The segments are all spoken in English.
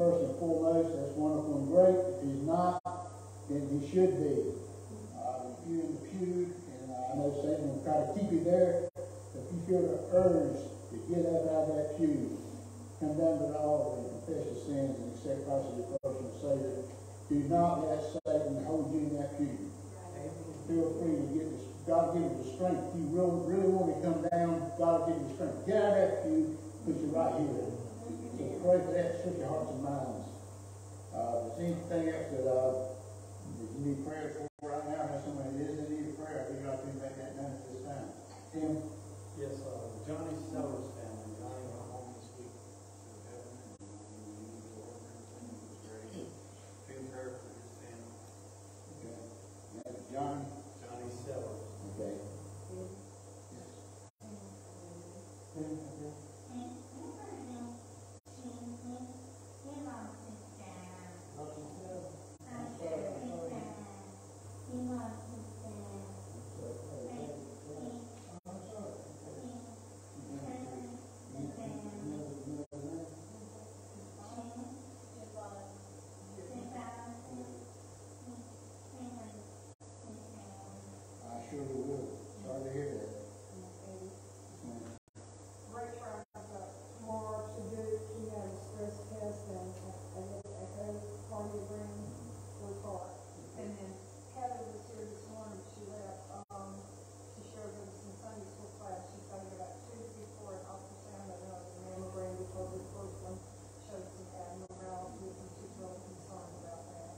first and foremost, that's wonderful and great. If he's not, then he should be. Uh, if you're in the pew, and I know Satan will try to keep you there, but if you feel the urge to get up out of that pew, come down to the altar and confess your sins and accept Christ as your personal Savior, do not let Satan hold you in that pew. Feel free to get this, God give you the strength. If you really, really want to come down, God will give you the strength. Get out of that pew, put you right here. So pray for that, search your hearts and minds. Uh, if there's anything else that, uh, that you need prayer for right now, have somebody that is in need of prayer, I think you ought to make that known at this time. Tim? Yes, uh, Johnny Sellers family, Johnny went home this week to heaven, and we need to go over everything, it was great. Be in prayer for his family, Okay. That's John? Johnny Sellers. Okay. I surely will. Sorry to hear that. Great try, but tomorrow to do, she had a stress test and a echo cardiogram report. And then Heather was here this morning, she left, um, she showed us some Sunday school class, she found about two before an ultrasound and a mammogram before the first one showed some abnormalities and she's really concerned about that.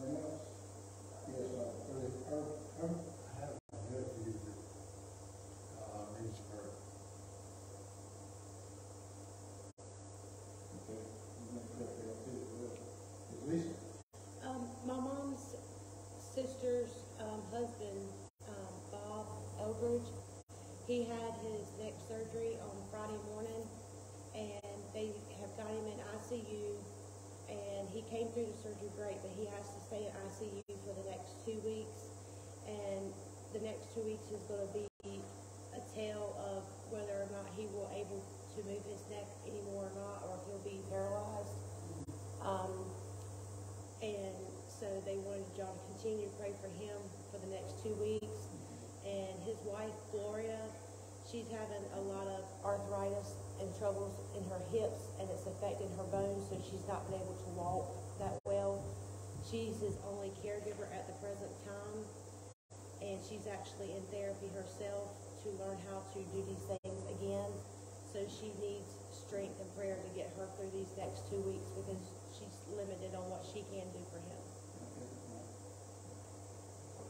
Anyone else? Yes, uh, Brother Herb, Herb? I have a nephew that, uh, needs prayer. Okay. You may pray for that too as well. Is Lisa? Um, my mom's sister's, um, husband, um, Bob Elbridge, he had his neck surgery on Friday morning, and they have got him in ICU, and he came through the surgery great, but he has to stay in ICU for the next two weeks, and the next two weeks is gonna be a tale of whether or not he will able to move his neck anymore or not, or if he'll be paralyzed. Um, and so they wanted John to continue to pray for him for the next two weeks. And his wife Gloria, she's having a lot of arthritis and troubles in her hips, and it's affecting her bones, so she's not been able to walk that well. She's his only caregiver at the present time, and she's actually in therapy herself to learn how to do these things again. So she needs strength and prayer to get her through these next two weeks because she's limited on what she can do for him.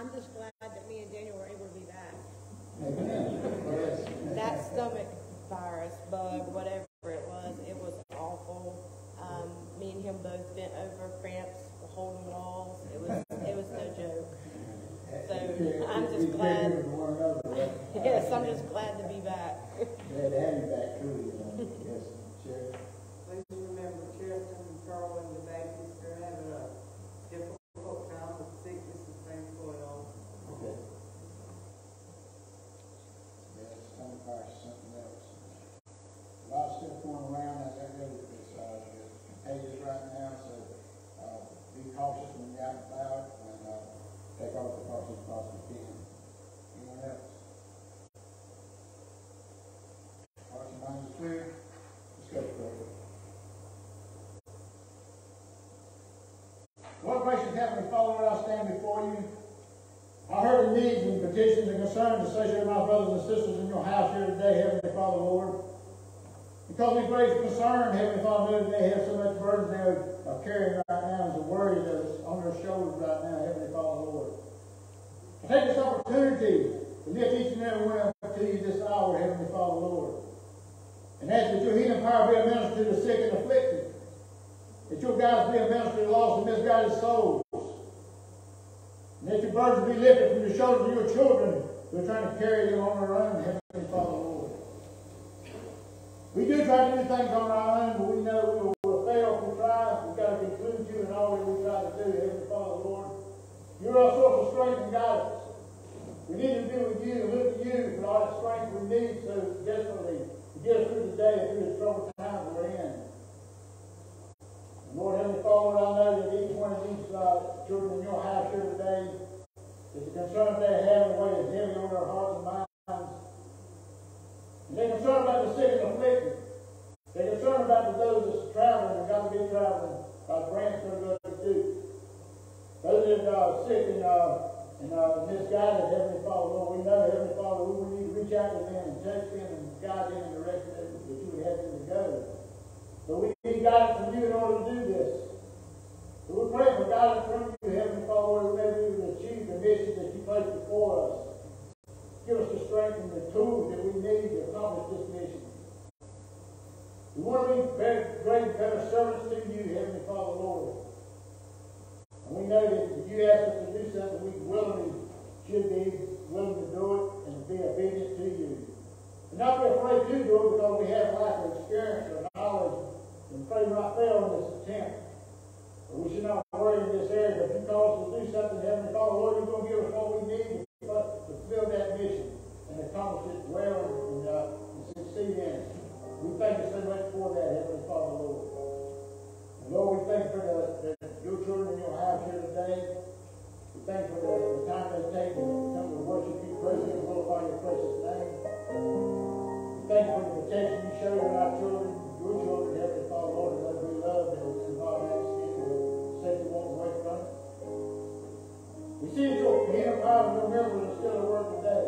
I'm just glad that me and Daniel were able to be back. Amen. Yes. That stomach virus, bug, whatever it was, it was awful. Um, me and him both bent over, cramps, holding walls. It was, it was no joke. So, I'm just We glad- cared for one another, but Yes, I'm just glad to be back. glad to have you back, truly, uh, yes, Sheriff. Please remember Kirsten and Carl and the babies, they're having a difficult time with sickness and things going on. Okay. Yeah, it's kind of fire, something else. A lot of stuff going around, as I know, it's, uh, it's contagious right now, so, uh, be cautious when you're out and about, and, uh, take all the precautions possible can. Anyone else? Hearts and minds are clear, let's go, Craig. Lord gracious Heavenly Father, I stand before you. I heard the needs and petitions and concerns associated with my brothers and sisters in your house here today, Heavenly Father, Lord. Because we great concern, Heavenly Father, they have so much burden they are carrying right now and the worry that's on their shoulders right now, Heavenly Father, Lord. I take this opportunity to lift each and every one up to you this hour, Heavenly Father, Lord. And ask that your healing power be a minister to the sick and afflicted. That your guides be a minister and souls. And let your burdens be lifted from the shoulders of your children who are trying to carry you on their own, Heavenly Father, Lord. We do try to do things on our own, but we know we will, fail if we try. We've got to include you in all that we try to do, Heavenly Father, Lord. You're our source of strength and guidance. We need to be with you and look to you for all the strength we need so desperately to get us through the day and through the troubled times we're in. And Lord Heavenly Father, I know that each one of these uh, children in your house here today, that the concern they have in a way is heavy on their hearts and minds. And they're concerned about the sick and afflicted. They're concerned about the those that's traveling and got to be traveling, going to go to do. Those that are uh, sick and, uh, and uh, misguided, Heavenly Father, Lord, we know, Heavenly Father, we need to reach out to them and touch them and guide them in the direction that, that you would have them to go. But we need guidance from you in order to do this. So we pray for guidance from you, Heavenly Father, we may able to achieve the mission that you placed before us. Give us the strength and the tools that we need to accomplish this mission. We want to be great, better servants to you, Heavenly Father, Lord. And we know that if you ask us to do something, we willingly should be willing to do it and be obedient to you. And not be afraid to do it because we have lack of experience or knowledge pray we not fail in this attempt. But we should not worry in this area. If you call us to do something, Heavenly Father, Lord, you're going to give us what we need to fulfill that mission and accomplish it well and, uh, and succeed in it. We thank you so much for that, Heavenly Father, Lord. And Lord, we thank you for the, the, your children in your house here today. We thank you for the, the time they take to come to worship you, praise you, and glorify your precious name. We thank you for the protection you show in our children, your children, Lord, love you walk away from. We see your healing power and your miracles are still at work today.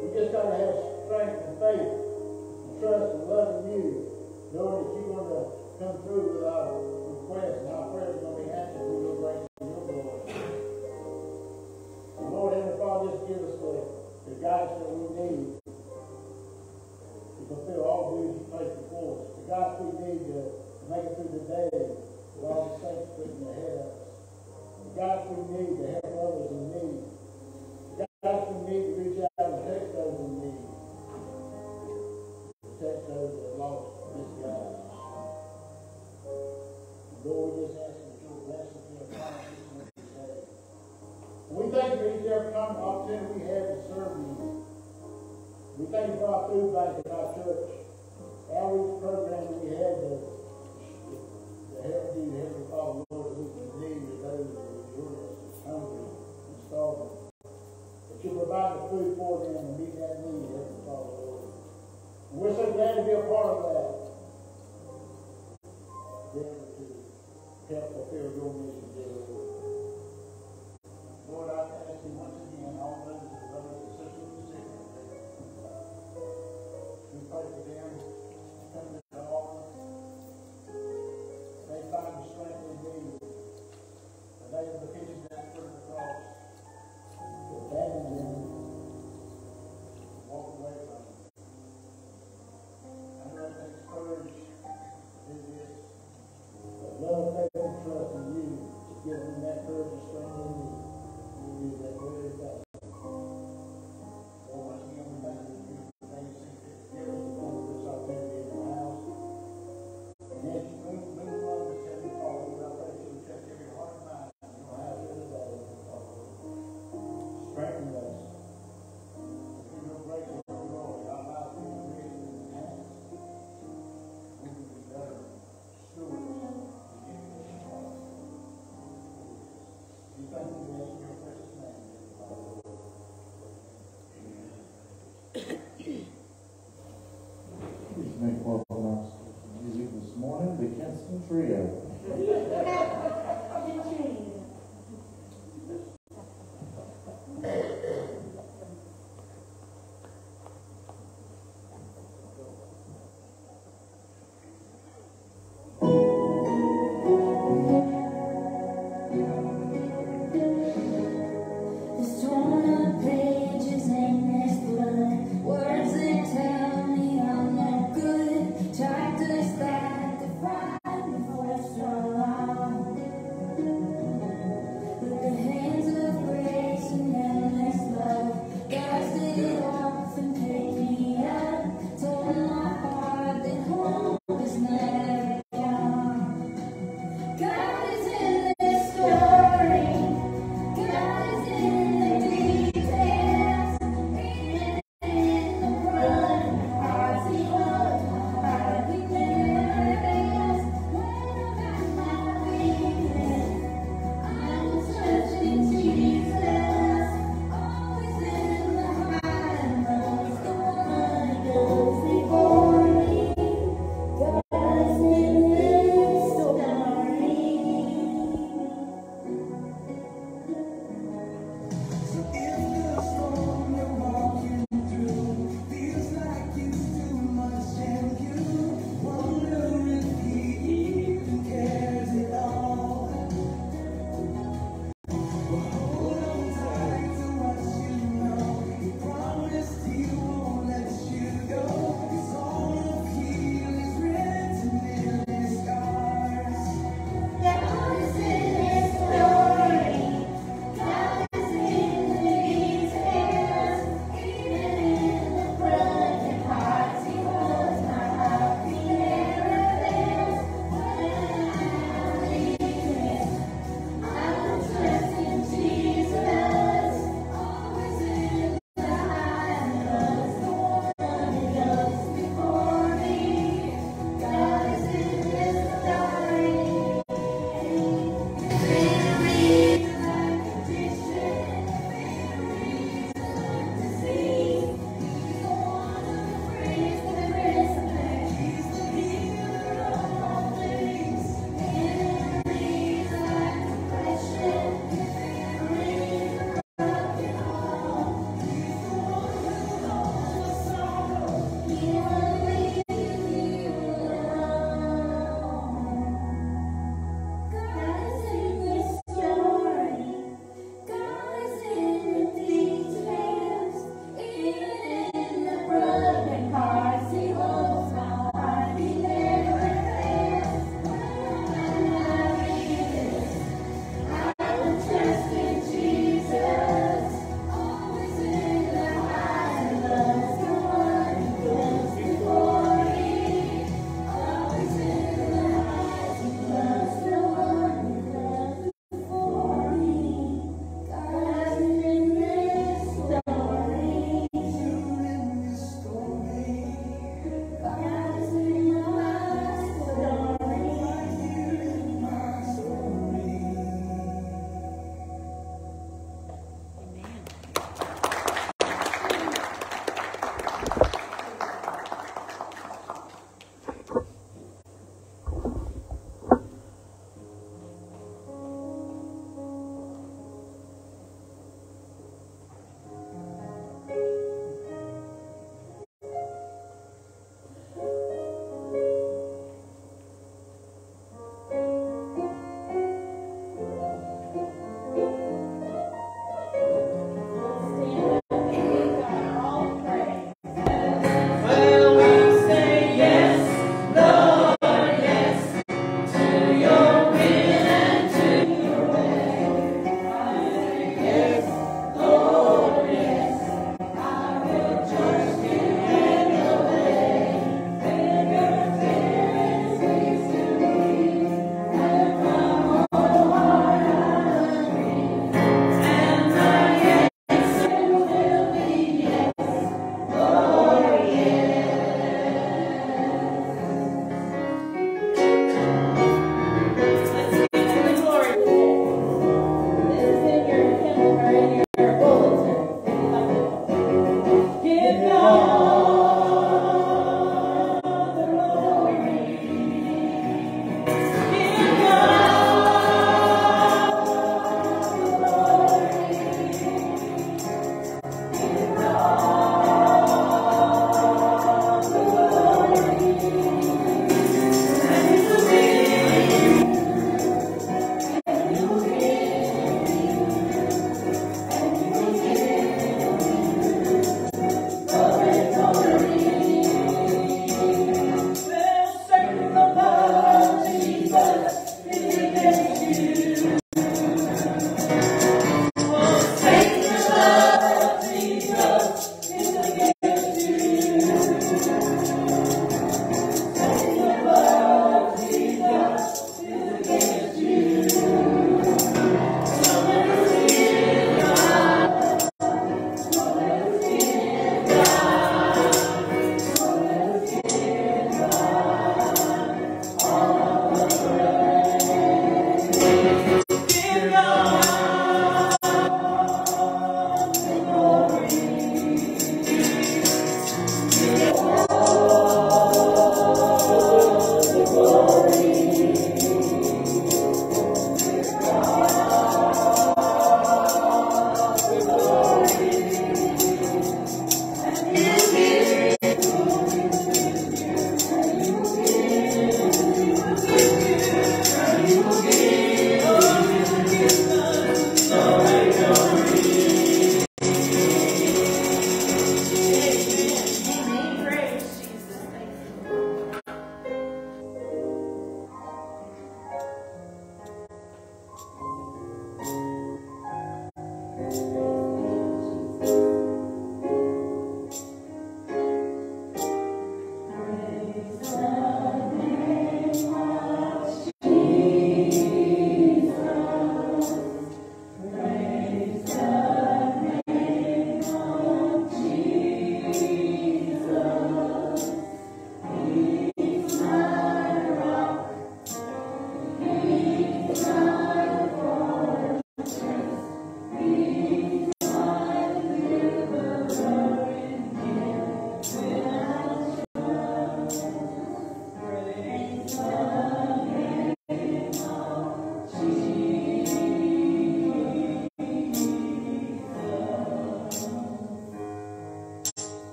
We just got to have strength and faith and trust and love in you, knowing that you're going to come through with our requests and our prayers are going to be answered through your grace and your glory. Lord, Heavenly Father, just give us the, the guidance that we need to fulfill all duties you place before us. Guidance we need to, make it through the day with all the saints putting ahead of us. The guidance we need to help others in need. God we need to reach out and touch those in need. Protect those that are lost, misguided. Lord, we just ask that your blessing be upon us today. We thank you for each every opportunity we have to serve you. We thank you for our food bank Make welcome to music this morning, the Kinston Trio.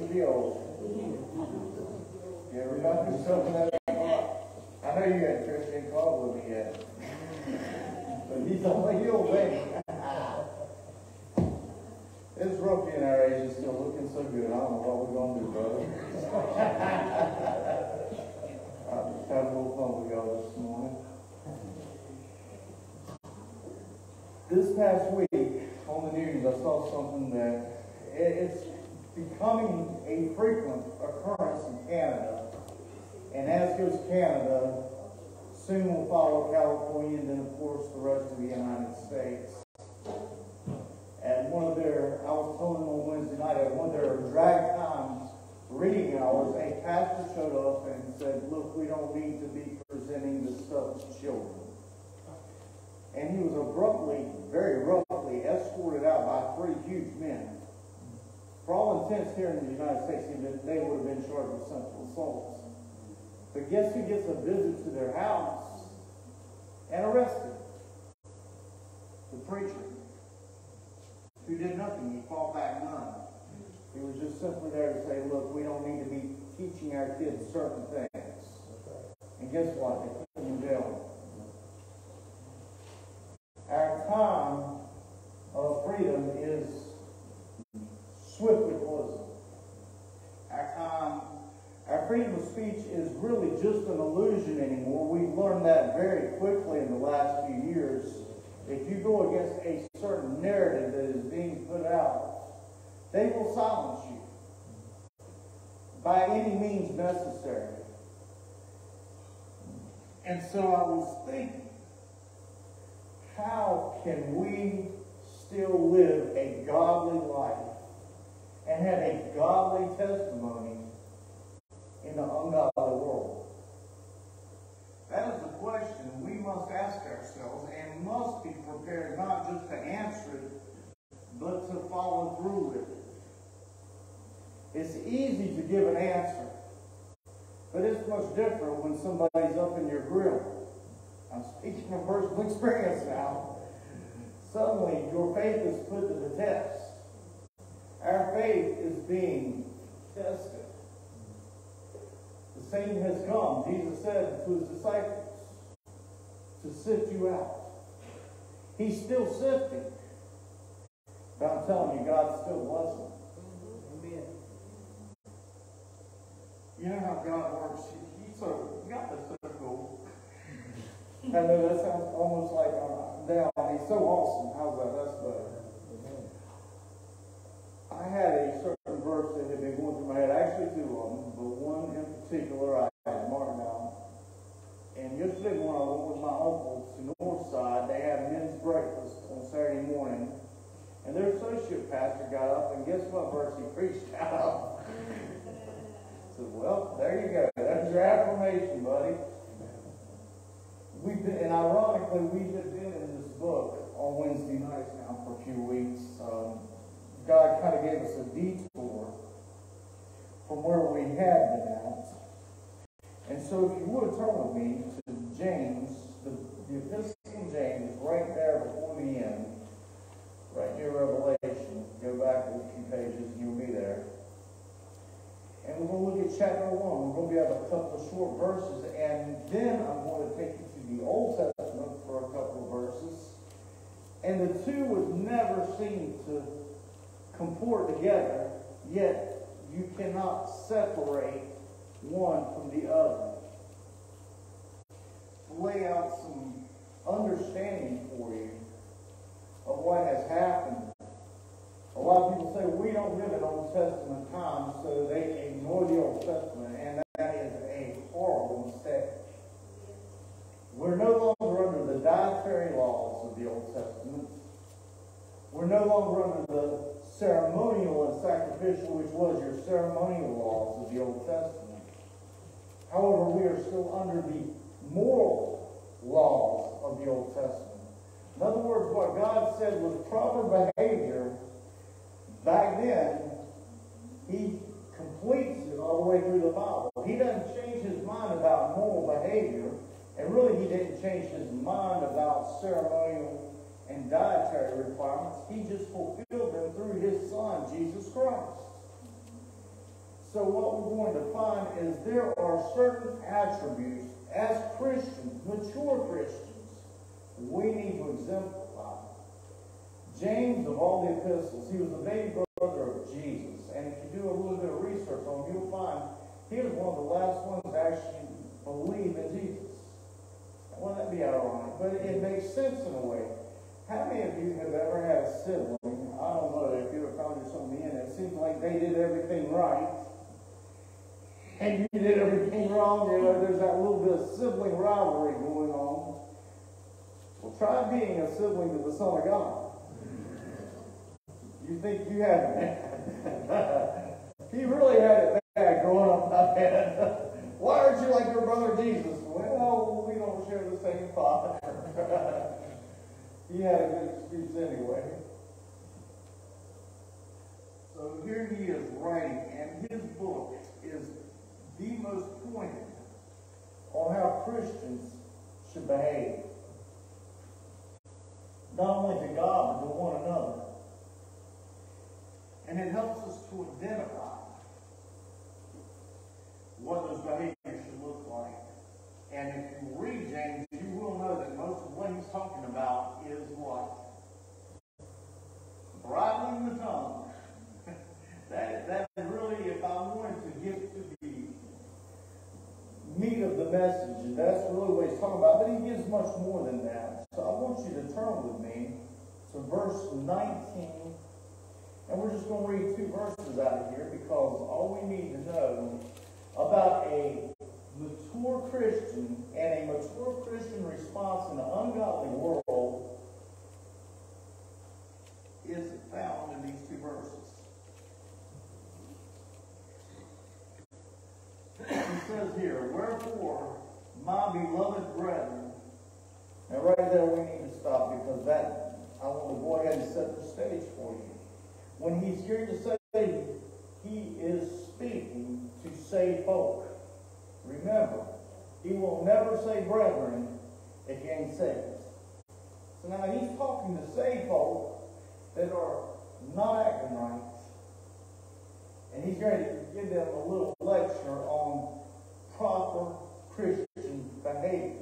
you feel yeah, remind me something that I know you got in call with me yet. But he's on the heel thing. it's rookie in our age is still looking so good. I don't know what we're gonna do, brother. I just had a little fun with y'all this morning. This past week on the news I saw something follow California, and then of course the rest of the United States. And one of their, I was telling them on Wednesday night, at one of their drag times reading hours, a pastor showed up and said, look, we don't need to be presenting this stuff to children. And he was abruptly, very roughly escorted out by three huge men. For all intents here in the United States, they would have been charged with sexual assaults. But guess who gets a visit to their house and arrested? The preacher, who did nothing. He fought back none. He was just simply there to say, look, we don't need to be teaching our kids certain things. And guess what? They put him in jail. Our time of freedom is swiftly closing. Our time, our freedom of speech is really just an illusion anymore. We've learned that very quickly in the last few years. If you go against a certain narrative that is being put out, they will silence you by any means necessary. And so I was thinking, how can we still live a godly life and have a godly testimony in the ungodly world? That is the question we must ask ourselves and must be prepared not just to answer it, but to follow through with it. It's easy to give an answer, but it's much different when somebody's up in your grill. I'm speaking from personal experience now. Suddenly, your faith is put to the test. Our faith is being tested. The same has come. Jesus said to his disciples to sift you out. He's still sifting. But I'm telling you, God still loves them. Amen. You know how God works. He, he's so, God is so cool. I know that sounds almost like uh, down. He's so awesome. How's that? That's better. I had a certain verse that had been going through my head. Actually, two of them, but one in particular I had marked down. And yesterday when I went with my uncle to Northside, they had men's breakfast on Saturday morning. And their associate pastor got up, and guess what verse he preached out of? I said, well, there you go. That's your affirmation, buddy. We've been, and ironically, we have been in this book on Wednesday nights now for a few weeks. Um, God kind of gave us a detour from where we had been at. And so if you would turn with me to James, the, the epistle of James is right there before the end, right near Revelation. Go back a few pages and you'll be there. And we're going to look at chapter 1. We're going to be have a couple of short verses, and then I'm going to take you to the Old Testament for a couple of verses. And the two would never seem to comport together, yet you cannot separate one from the other. Lay out some understanding for you of what has happened. A lot of people say we don't live in Old Testament times, so they ignore the Old Testament, and that is a horrible mistake. We're no longer dietary laws of the Old Testament. We're no longer under the ceremonial and sacrificial, which was your ceremonial laws of the Old Testament. However, we are still under the moral laws of the Old Testament. In other words, what God said was proper behavior back then, He completes it all the way through the Bible. He doesn't change His mind about moral behavior, and really He didn't change His mind about ceremonial and dietary requirements. He just fulfilled them through His Son, Jesus Christ. So what we're going to find is there are certain attributes as Christians, mature Christians, we need to exemplify. James, of all the epistles, he was the baby brother of Jesus. And if you do a little bit of research on him, you'll find he was one of the last ones to actually believe in Jesus. Well, that'd be ironic, but it makes sense in a way. How many of you have ever had a sibling? I don't know if you ever found yourself in it. It seems like they did everything right, and you did everything wrong. You know, there's that little bit of sibling rivalry going on. Well, try being a sibling to the Son of God. You think you had it bad. he really had it bad growing up. Why aren't you like your brother Jesus? Well, we don't share the same father. he had a good excuse anyway. So here he is writing, and his book is the most pointed on how Christians should behave. Not only to God, but to one another. And it helps us to identify what those behaviors should look like. And if you read James, you will know that most of what he's talking about is what? Bridling the tongue. that, that really, if I wanted to get to the meat of the message, and that's really what he's talking about, but he gives much more than that. So I want you to turn with me to verse 19. And we're just going to read two verses out of here because all we need to know about a mature Christian and a mature Christian response in an ungodly world is found in these two verses. He says here, Wherefore, my beloved brethren, now right there we need to stop because that, I want to go ahead and set the stage for you. When he's here to say, he is speaking to save folk. Remember, he will never say brethren if he ain't saved. So now he's talking to saved folk that are not acting right. And he's going to give them a little lecture on proper Christian behavior.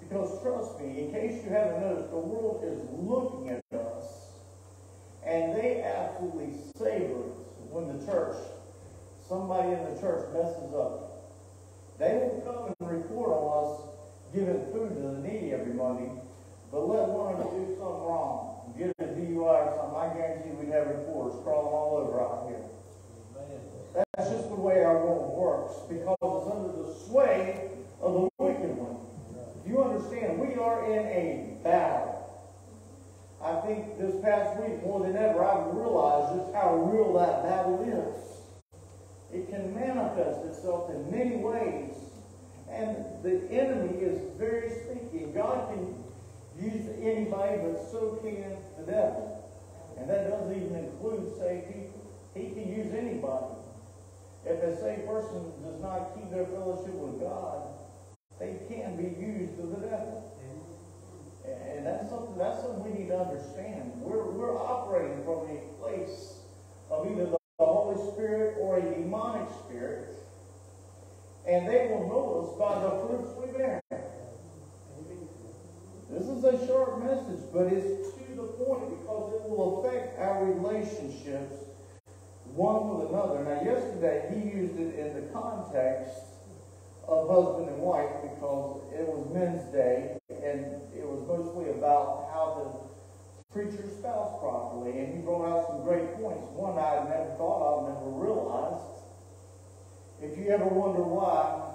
Because trust me, in case you haven't noticed, the world is looking at us and they absolutely savor when the church, somebody in the church messes up. They won't come and report on us giving food to the needy every Monday, but let one of them do something wrong, get a DUI or something, I guarantee we'd have reporters crawling all over out here. That's just the way our world works, because it's under the sway of the wicked one. Do you understand? We are in a battle. I think this past week, more than ever, I've realized just how real that battle is. It can manifest itself in many ways. And the enemy is very sneaky. God can use anybody, but so can the devil. And that doesn't even include saved people. He can use anybody. If a saved person does not keep their fellowship with God, they can be used to the devil. And that's something that's something we need to understand. We're we're operating from a place of either the Holy Spirit or a demonic spirit. And they will know us by the fruits we bear. This is a short message, but it's to the point because it will affect our relationships one with another. Now, yesterday he used it in the context of husband and wife because it was Men's Day and it was mostly about how to treat your spouse properly. And he brought out some great points. One I never thought of, never realized. If you ever wonder why,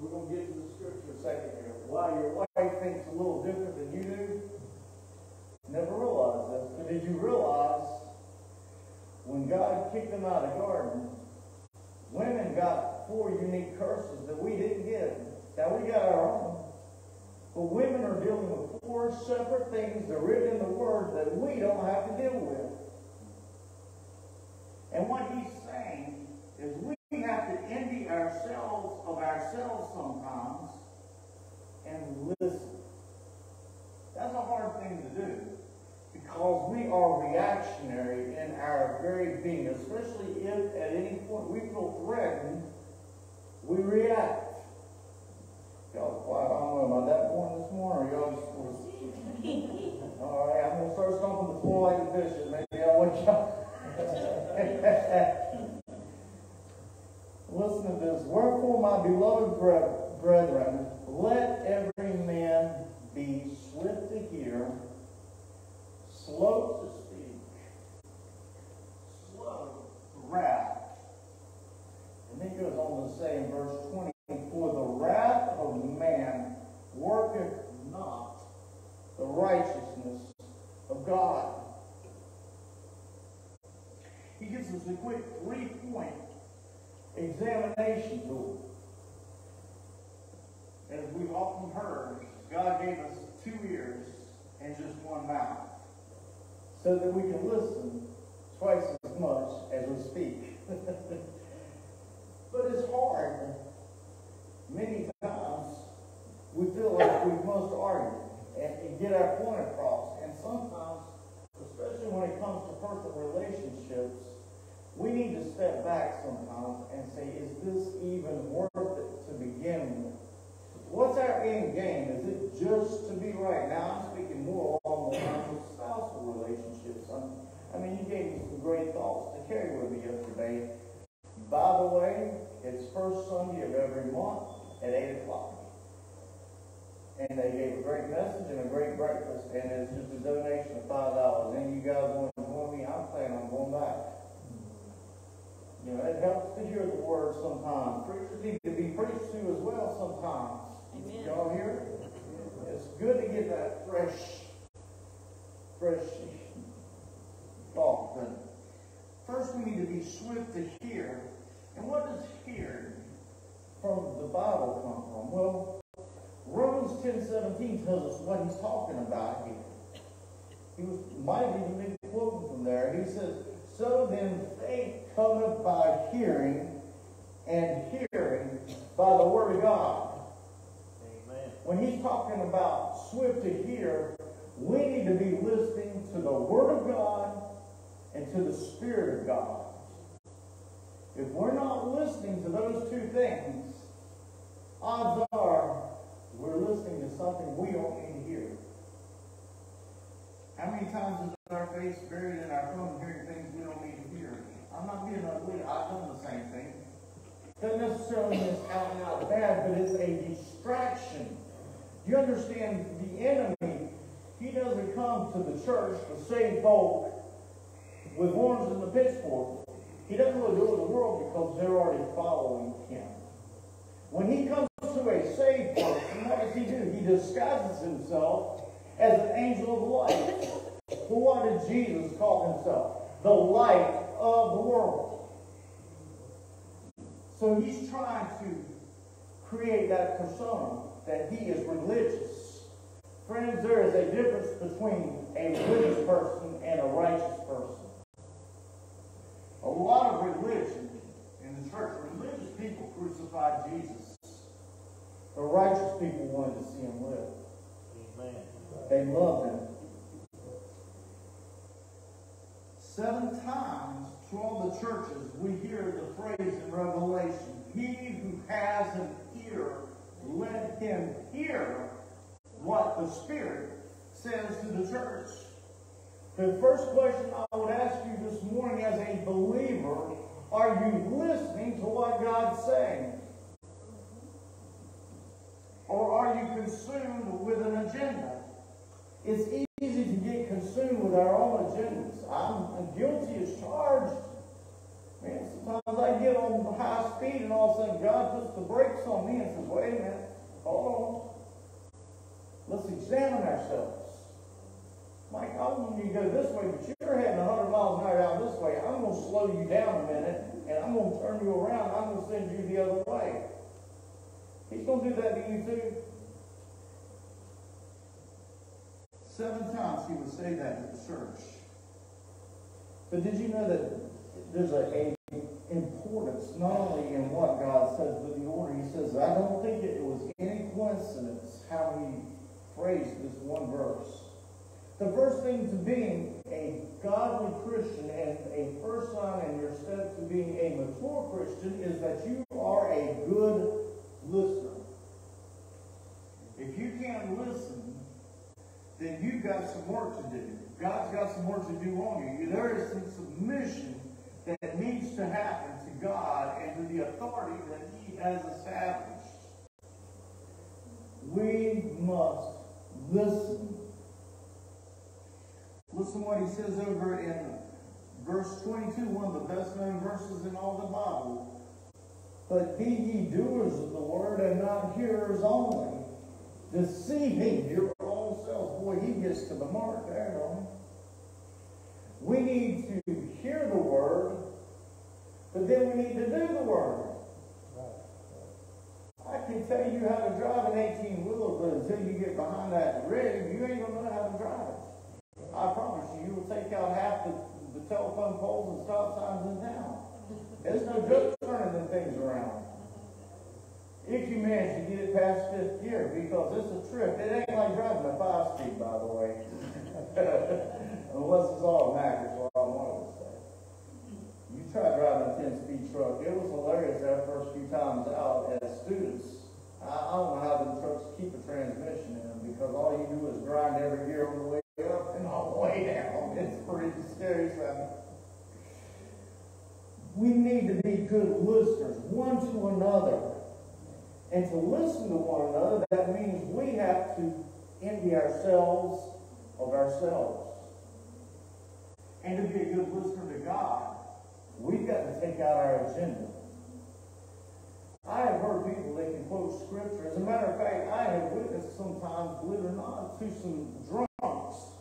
we're going to get to the scripture a second here, why your wife thinks a little different than you do, never realized this. But did you realize when God kicked them out of the garden, women got four unique curses that we didn't get. Now we got our own. But women are dealing with four separate things that are written in the Word that we don't have to deal with. And what he's saying is we have to envy ourselves of ourselves sometimes and listen. That's a hard thing to do because we are reactionary in our very being, especially if at any point we feel threatened, we react. Y'all quiet, I don't know, am I that born this morning, y'all just was... All right, I'm going to start stomping the floor like a bishop, maybe I'll wake up. Listen to this. Wherefore, my beloved brethren, let every man be swift to hear, slow to speak, slow to wrath. And then he goes on to say in verse 20, For the wrath of man worketh not the righteousness of God. He gives us a quick three-point examination tool. As we've often heard, God gave us two ears and just one mouth so that we can listen twice The light of the world. So he's trying to create that persona that he is religious. Friends, there is a difference between a religious person and a righteous person. A lot of religion in the church, religious people crucified Jesus. The righteous people wanted to see him live. Amen. They loved him. Seven times churches, we hear the phrase in Revelation, He who has an ear, let him hear what the Spirit says to the church. The first question I would ask you this morning as a believer, are you listening to what God's saying? Or are you consumed with an agenda? It's easy to get consumed with our own agendas. I'm guilty as charged. Man, sometimes I get on high speed and all of a sudden God puts the brakes on me and says, wait a minute, hold on. Let's examine ourselves. Mike, I want you to go this way, but you're heading 100 miles an hour down this way. I'm going to slow you down a minute, and I'm going to turn you around. I'm going to send you the other way. He's going to do that to you too. Seven times he would say that to the church. But did you know that there's a, importance not only in what God says, but the order he says. I don't think it was any coincidence how he phrased this one verse. The first thing to being a godly Christian and a first sign in your step to being a mature Christian is that you are a good listener. If you can't listen, then you've got some work to do. God's got some work to do on you. There is some submission that needs to happen to God and to the authority that He has established. We must listen. Listen what he says over in verse 22, one of the best known verses in all the Bible. But be ye doers of the word and not hearers only, deceiving your own selves. Boy, he gets to the mark there. We need to hear the word, but then we need to do the work. I can tell you how to drive an 18 wheeler, but until you get behind that rig, you ain't gonna know how to drive. I promise you, you will take out half the, the telephone poles and stop signs in town. There's no joke turning them things around. If you manage to get it past fifth gear, because it's a trip. It ain't like driving a five speed, by the way. Unless it's all automatic, is what I wanted to say. You try driving a ten speed truck. It was hilarious that first few times out as students. I, I don't know how the trucks keep a transmission in them because all you do is grind every gear on the way up and all the way down. It's pretty scary. We need to be good listeners, one to another. And to listen to one another, that means we have to envy ourselves of ourselves. And to be a good listener to God, we've got to take out our agenda. I have heard people that can quote scripture. As a matter of fact, I have witnessed sometimes, believe it or not, to some drunks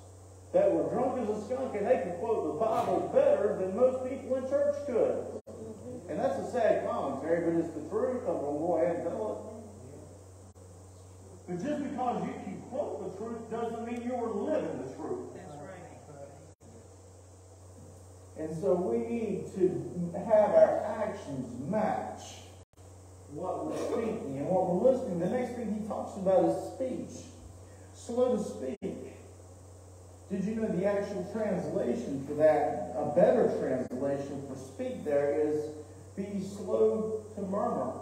that were drunk as a skunk and they could quote the Bible better than most people in church could. And that's a sad commentary, but it's the truth. I'm going to go ahead and tell it. But just because you can quote the truth doesn't mean you're living the truth. That's right. And so we need to have our actions match what we're speaking and what we're listening. The next thing he talks about is speech. Slow to speak. Did you know the actual translation for that, a better translation for speak there is be slow to murmur.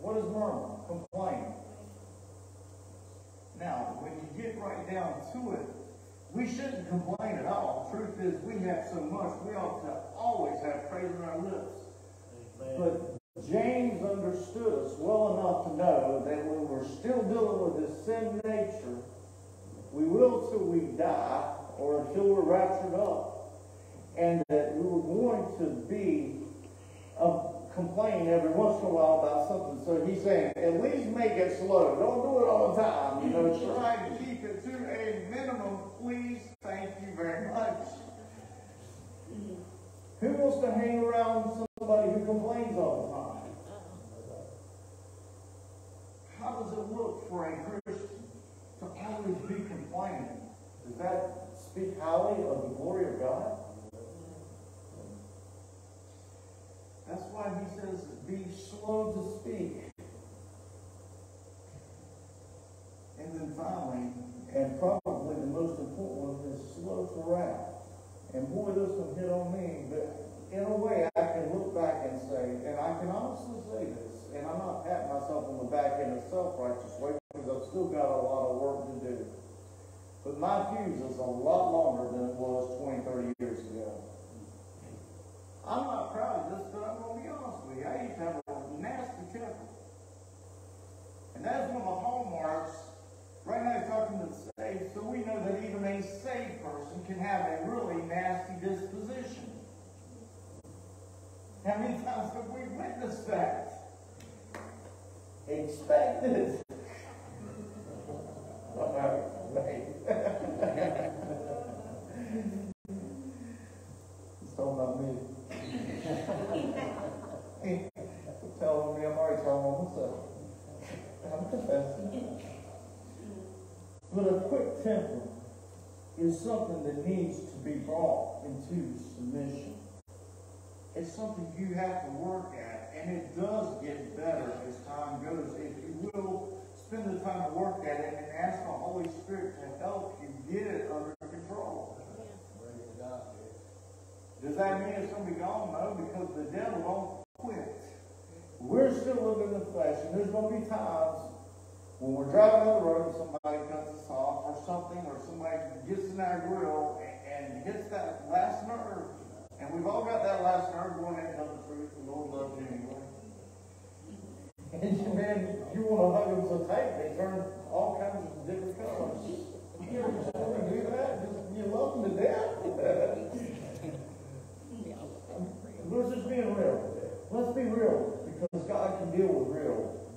What is murmur? Complain. Now, when you get right down to it, we shouldn't complain at all. Truth is, we have so much, we ought to always have praise on our lips. But James understood us well enough to know that when we're still dealing with this sin nature, we will till we die or until we're raptured up. And that we were going to be uh, complain every once in a while about something. So he's saying, at least make it slow. Don't do it all the time. You know, try to to a minimum. Please, thank you very much. Who wants to hang around somebody who complains all the time? How does it look for a Christian to always be complaining? Does that speak highly of the glory of God? That's why he says, be slow to speak. And then finally, and probably the most important one is slow to And boy, this one hit on me, but in a way I can look back and say, and I can honestly say this, and I'm not patting myself on the back in a self-righteous way because I've still got a lot of work to do. But my fuse is a lot longer than it was 20, 30 years ago. I'm not proud of this, but I'm going to be honest with you. I used to have a nasty temper. And that's one of the hallmarks. Right now, talking to the saved, so we know that even a saved person can have a really nasty disposition. How many times have we witnessed that? Expect it. He's talking about me. telling me I'm already telling on myself. I'm confessing. But a quick temper is something that needs to be brought into submission. It's something you have to work at, and it does get better as time goes. If you will spend the time to work at it and ask the Holy Spirit to help you get it under control. Does that mean it's going to be gone? No, because the devil won't quit. We're still living in the flesh, and there's going to be times when we're driving on the road and somebody cuts us off or something, or somebody gets in our grill and, and hits that last nerve. And we've all got that last nerve going and tell the truth. The Lord loves you anyway. And you, man, you wanna hug them so tight, they turn all kinds of different colors. You ever just wanna do that? Just, you love them to death? Let's just be real. Let's be real, because God can deal with real.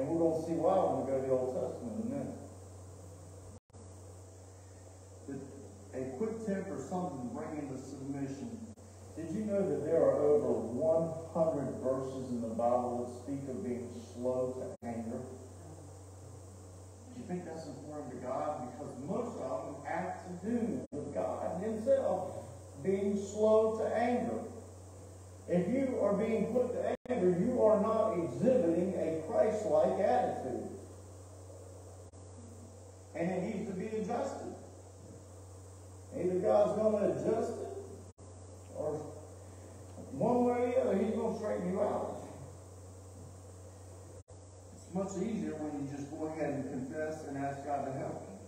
And we're gonna see why when we go to the Old Testament in a minute. But A quick tip or something to bring into submission. Did you know that there are over one hundred verses in the Bible that speak of being slow to anger? Do you think that's important to God? Because most of them have to do with God himself being slow to anger. If you are being put to anger, you are not exhibiting a Christ-like attitude. And it needs to be adjusted. Either God's going to adjust it, or one way or the other, He's going to straighten you out. It's much easier when you just go ahead and confess and ask God to help you.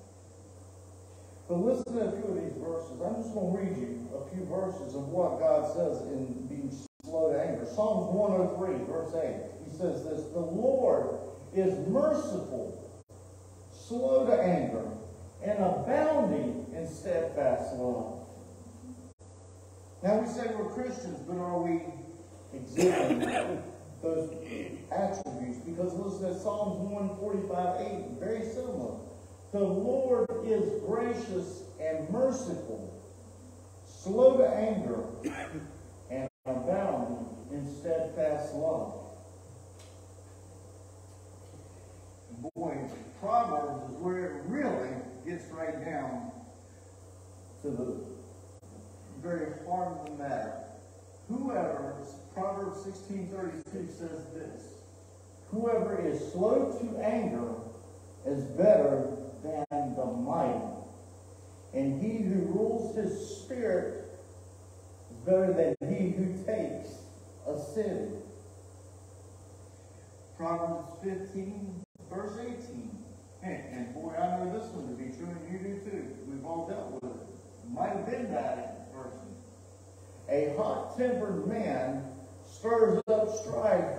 But listen to a few of these verses. I'm just going to read you a few verses of what God says in being slow to anger. Psalms 103, verse 8. He says this The Lord is merciful, slow to anger, and abounding in steadfast love. Now we say we're Christians, but are we exhibiting those attributes? Because listen to Psalms 145, 8, very similar. The Lord is gracious and merciful, slow to anger, and abounding in steadfast love. Boy, Proverbs is where it really gets right down to the very the matter. Whoever, Proverbs 16:32 says this, whoever is slow to anger is better than the mighty, and he who rules his spirit is better than he who takes a city. Proverbs 15, verse 18. And, and boy, I know this one to be true, and you do too. We've all dealt with it. Might have been that. A hot-tempered man stirs up strife,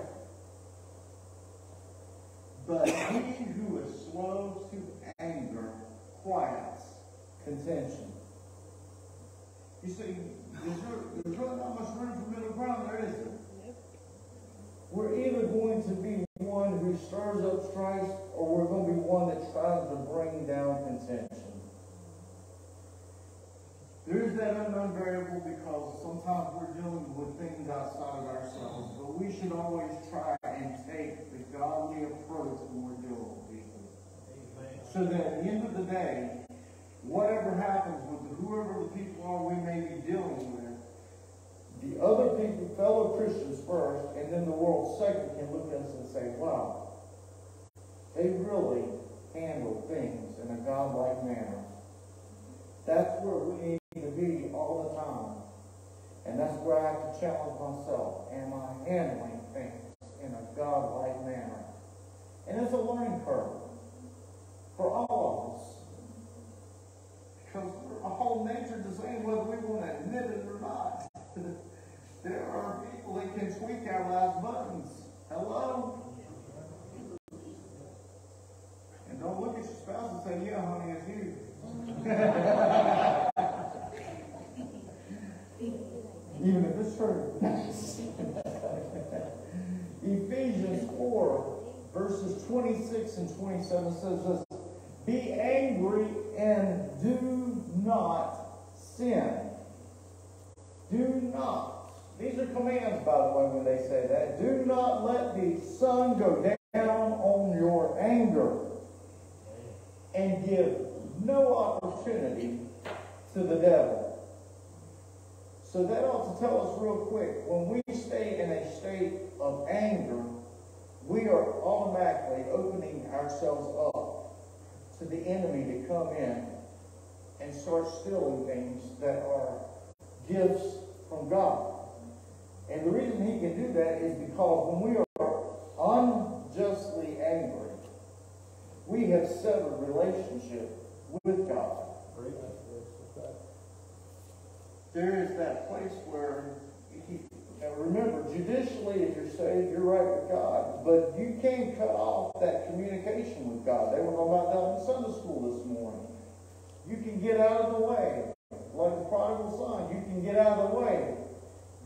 but he who is slow to anger quiets contention. You see, there's, re- there's really not much room for middle ground there, is there? We're either going to be one who stirs up strife, or we're going to be one that tries to bring down contention. There is that unknown variable because sometimes we're dealing with things outside of ourselves, but we should always try and take the godly approach when we're dealing with people. So that at the end of the day, whatever happens with whoever the people are we may be dealing with, the other people, fellow Christians first, and then the world second, can look at us and say, wow, they really handle things in a godlike manner. That's where we need to be all the time. And that's where I have to challenge myself. Am I handling things in a godlike manner? And it's a learning curve for all of us. Because our whole nature the same whether we want to admit it or not. there are people that can tweak our last buttons. Hello? And don't look at your spouse and say, yeah, honey, it's you. Even if it's true. Ephesians 4, verses 26 and 27 says this Be angry and do not sin. Do not. These are commands, by the way, when they say that. Do not let the sun go down on your anger and give no opportunity to the devil. So that ought to tell us real quick, when we stay in a state of anger, we are automatically opening ourselves up to the enemy to come in and start stealing things that are gifts from God. And the reason he can do that is because when we are unjustly angry, we have severed relationship with God. There is that place where he, Now remember, judicially, if you're saved, you're right with God, but you can't cut off that communication with God. They were talking about that in Sunday school this morning. You can get out of the way, like the prodigal son. You can get out of the way,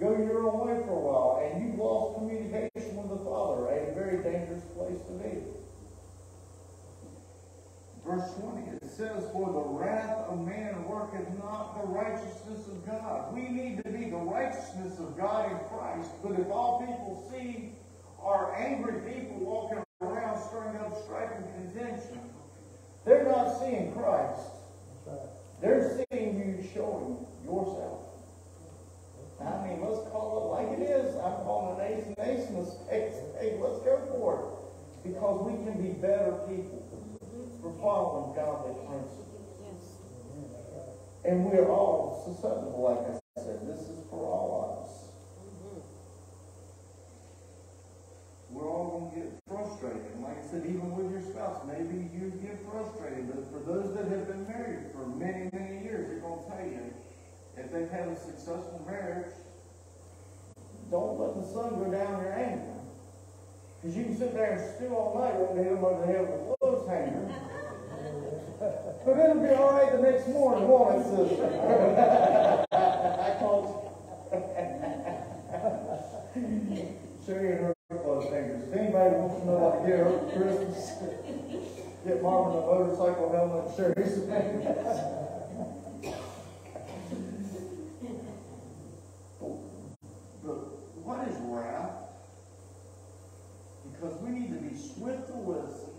go your own way for a while, and you've lost communication with the Father. A very dangerous place to be. Verse 20, it says, For the wrath of man worketh not the righteousness of God. We need to be the righteousness of God in Christ, but if all people see are angry people walking around stirring up strife and contention, they're not seeing Christ. They're seeing you showing yourself. I mean, let's call it like it is. I'm calling it ace an ace and a spade a spade. Let's go for it. Because we can be better people following godly principles. Yes. And we're all susceptible, like I said. This is for all of us. Mm-hmm. We're all going to get frustrated. And like I said, even with your spouse, maybe you get frustrated. But for those that have been married for many, many years, they're going to tell you, if they've had a successful marriage, don't let the sun go down your anger. Because you can sit there and stew all night and hit them over the head with a clothes hanger. But it'll be all right the next morning, won't it, sister? I called. Sherry and her clothes hangers. If anybody wants to know what to get her Christmas, get Marvin a motorcycle helmet and Sherry's hangers. But what is wrath? Because we need to be swift to listen,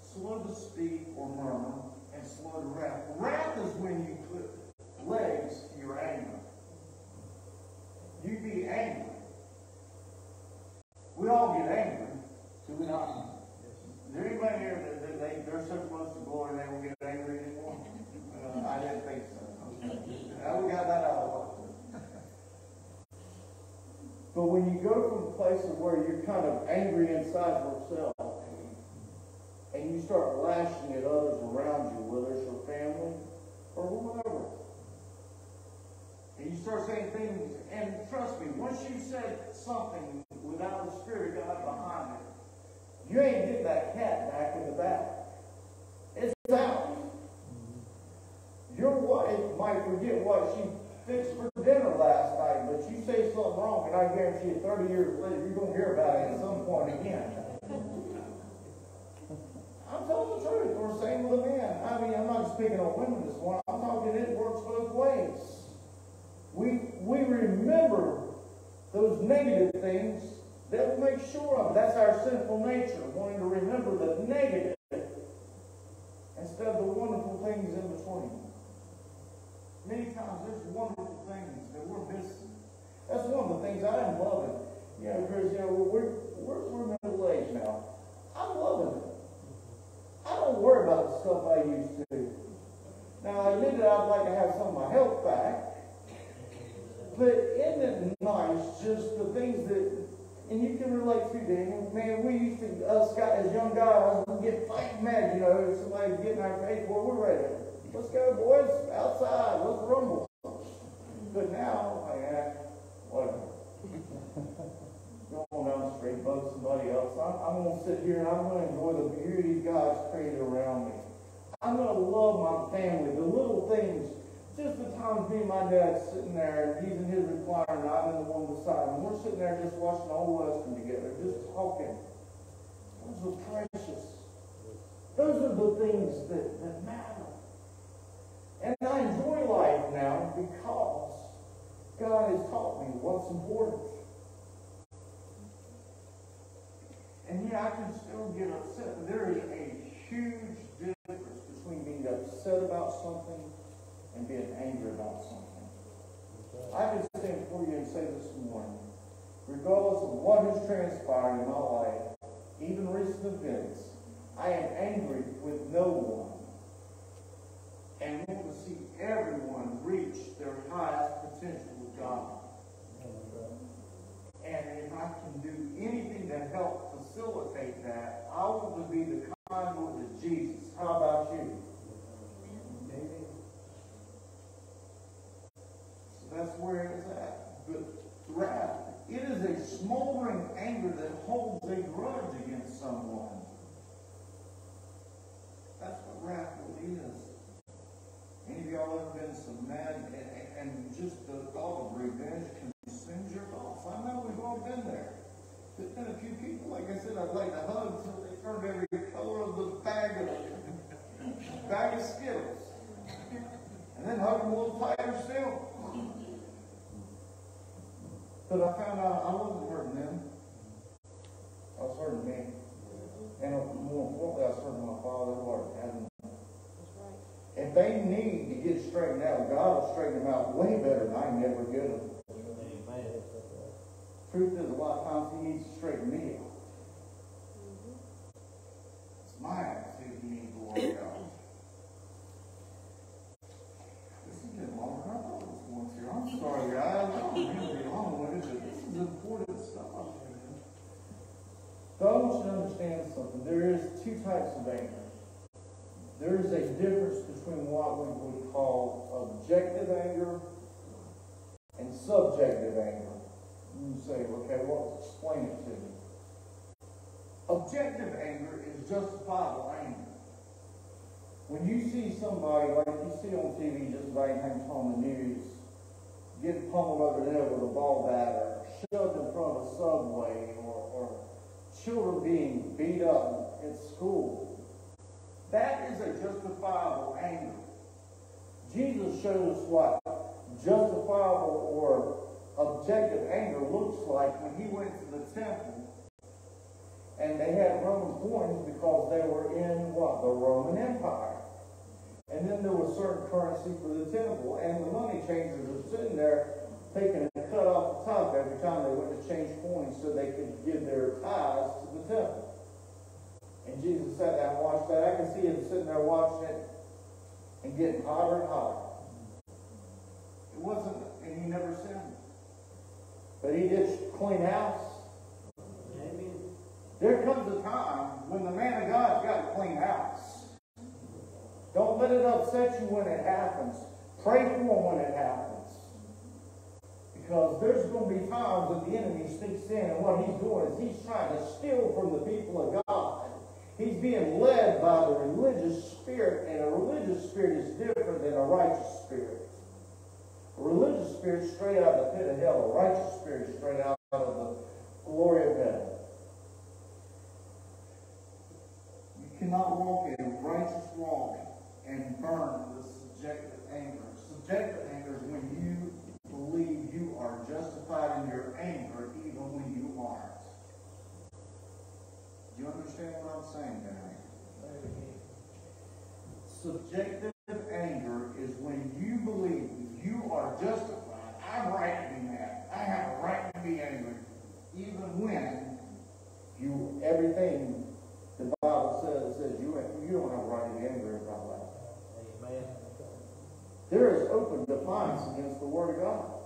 slow to speak or murmur, and slow to wrath. Wrath is when you put legs to your anger. You be angry. We all get angry, do we not? Is there anybody here that, that they, they're so close to glory they don't get angry anymore? Uh, I didn't think so. Now we got that out of the way. Go from places where you're kind of angry inside yourself, and you start lashing at others around you, whether it's your family or whoever, and you start saying things, and trust me, once you said something without the Spirit of God behind it, you ain't getting that cat back in the back. It's out. Your wife might forget what she fixed for dinner last night, but you say something wrong, and I guarantee you 30 years later, you're going to hear about point again. I'm telling the truth, or same with a man. I mean, I'm not speaking on women this morning, I'm talking it works both ways. We, we remember those negative things that we make sure of. That's our sinful nature, wanting to remember the negative instead of the wonderful things in between. Many times there's wonderful things that we're missing. That's one of the things I'm loving. You know, Chris, you know, we're, we're, we're middle aged now. I'm loving it. I don't worry about the stuff I used to. Now, I admit that I'd like to have some of my health back. But isn't it nice just the things that, and you can relate to, Daniel, man, we used to, us guys, as young guys, get fighting mad, you know, if somebody's getting our face, well, we're ready. Let's go, boys, outside, let's rumble. But now, I eh, whatever. Street, bug somebody else. I'm, I'm gonna sit here and I'm gonna enjoy the beauty God's created around me. I'm gonna love my family, the little things. Just the times me and my dad sitting there, and he's in his recliner, and I'm in the one beside him. We're sitting there just watching the whole Western together, just talking. Those are precious. Those are the things that, that matter. And I enjoy life now because God has taught me what's important. And yet I can still get upset. There is a huge difference between being upset about something and being angry about something. I can stand before you and say this morning, regardless of what has transpired in my life, even recent events, I am angry with no one and want to see everyone reach their highest potential with God. And if I can do anything to help facilitate that. I want to be the conduit of Jesus. How about you? So that's where it's at. But wrath, it is a smoldering anger that holds a grudge against someone. That's what wrath really is. Any of y'all ever been so mad and, and just the thought of revenge I like to hug until they turned every color of the bag of bag of Skittles. And then hug them a little tighter still. But I found out I wasn't hurting them. I was hurting me. And more importantly, I was hurting my father, having That's right. if they need to get straightened out, God will straighten them out way better than I can ever get them. Truth is, a lot of times He needs to straighten me out. It's my attitude He needs to work out. This is getting longer than I thought it was going to. I'm sorry, guys. I don't mean to be long with it, but this is important stuff. You to understand something. There is two types of anger. There is a difference between what we would call objective anger and subjective anger. You say, okay, well, explain it to me. Objective anger is justifiable anger. When you see somebody, like you see on TV just about anytime on the news, getting pummeled over the head with a ball bat or shoved in front of a subway or, or children being beat up at school, that is a justifiable anger. Jesus showed us what justifiable or objective anger looks like when he went to the temple and they had Roman coins because they were in what? The Roman Empire. And then there was certain currency for the temple, and the money changers were sitting there taking a cut off the top every time they went to change coins so they could give their tithes to the temple. And Jesus sat down and watched that. I can see him sitting there watching it and getting hotter and hotter. It wasn't, and he never sinned. But he did clean house. Amen. There comes a time when the man of God's got to clean house. Don't let it upset you when it happens. Pray for him when it happens. Because there's going to be times that the enemy sneaks in, and what he's doing is he's trying to steal from the people of God. He's being led by the religious spirit, and a religious spirit is different than a righteous spirit. A religious spirit straight out of the pit of hell, a righteous spirit straight out of the glory of heaven. You cannot walk a righteous walk and burn the subjective anger. Subjective anger is when you believe you are justified in your anger even when you aren't. Do you understand what I'm saying tonight? Subjective anger is when you believe you are justified. I'm right to be mad. I have a right to be angry. Even when you everything the Bible says says you you don't have right to be angry about that. Amen. There is open defiance against the Word of God.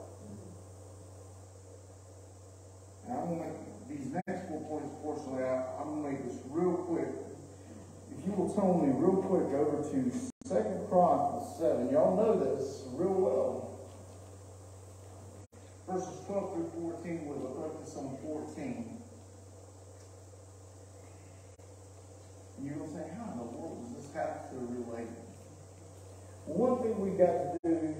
And I'm going to make these next four points, fortunately, I, I'm going to make this real quick. If you will tell me real quick over to Second Chronicles 7. Y'all know this real well. Verses 12 through 14 with a focus on 14. And you're going to say, how in the world does this have to relate? One thing we got to do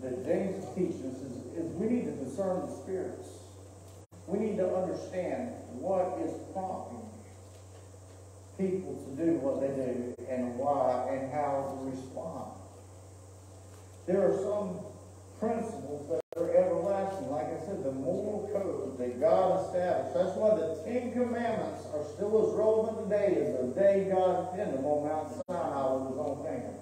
that James us is, is we need to discern the spirits. We need to understand what is prompting people to do what they do and why and how to respond. There are some principles that are everlasting. Like I said, the moral code that That's why the Ten Commandments are still as relevant today as the day God penned them on Mount Sinai with his own finger.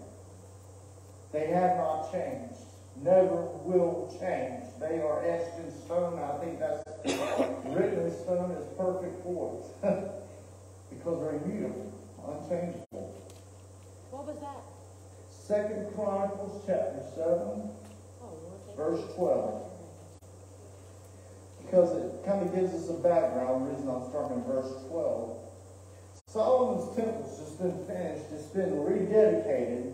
They have not changed. Never will change. They are etched in stone. I think that's written in stone is perfect for us. because they're immutable, unchangeable. What was that? Second Chronicles chapter 7, Oh, verse 12. Because it kind of gives us a background, the reason I'm starting in verse 12. Solomon's temple's just been finished, it's been rededicated.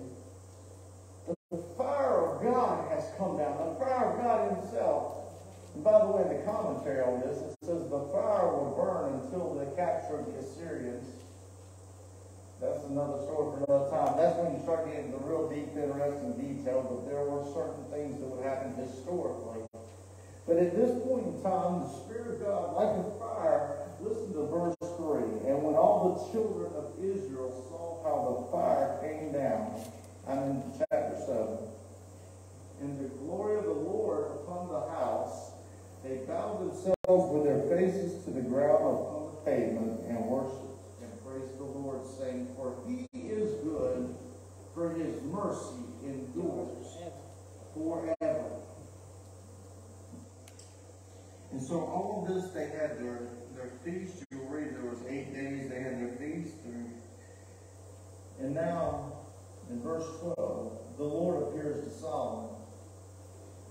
But the fire of God has come down, the fire of God Himself. And by the way, the commentary on this, it says the fire will burn until they capture of the Assyrians. That's another story for another time. That's when you start getting the real deep, interesting details. But there were certain things that would happen historically. But at this point in time, the Spirit of God, like a fire, listen to verse 3. And when all the children of Israel saw how the fire came down, I'm in chapter 7, and the glory of the Lord upon the house, they bowed themselves with their faces to the ground upon the pavement and worshiped and praised the Lord, saying, For he is good, for his mercy endures forever. And so all of this, they had their, their feast. You'll read there was eight days they had their feast. And, and now, in verse 12, the Lord appears to Solomon.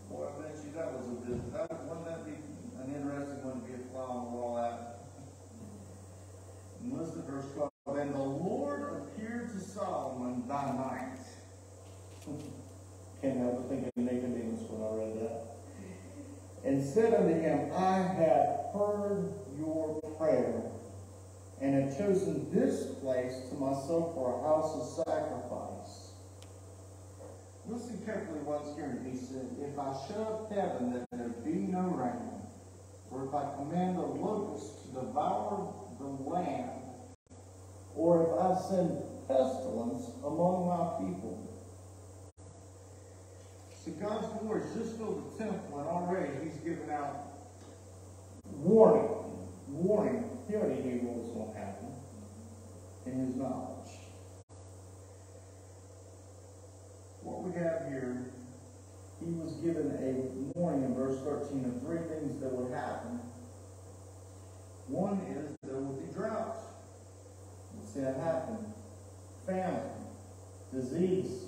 Boy, I bet you that was a bit, that, wouldn't that be an interesting one to be a fly on the wall at? And listen to verse 12. And the Lord appeared to Solomon by night. Can't help but think of Nicodemus when I read that and said unto him, I have heard your prayer, and have chosen this place to myself for a house of sacrifice. Listen carefully what's here. He said, If I shut up heaven that there be no rain, or if I command the locusts to devour the land, or if I send pestilence among my people, See, God's glory has just filled the temple, and already He's given out warning, warning. He already knew what going to happen in His knowledge. What we have here, He was given a warning in verse 13 of three things that would happen. One is there will be drought. We'll see that happen. Famine, disease,